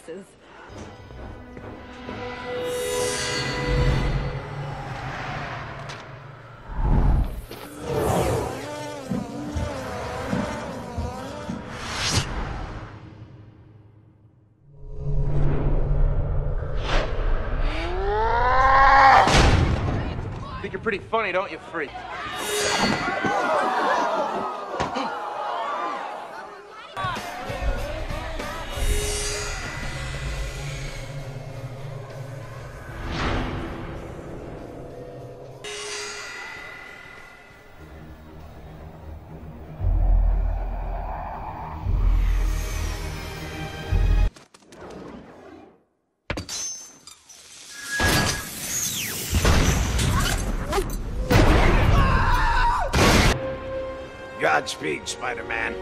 Texas. Think you're pretty funny, don't you, freak? Godspeed, Spider-Man.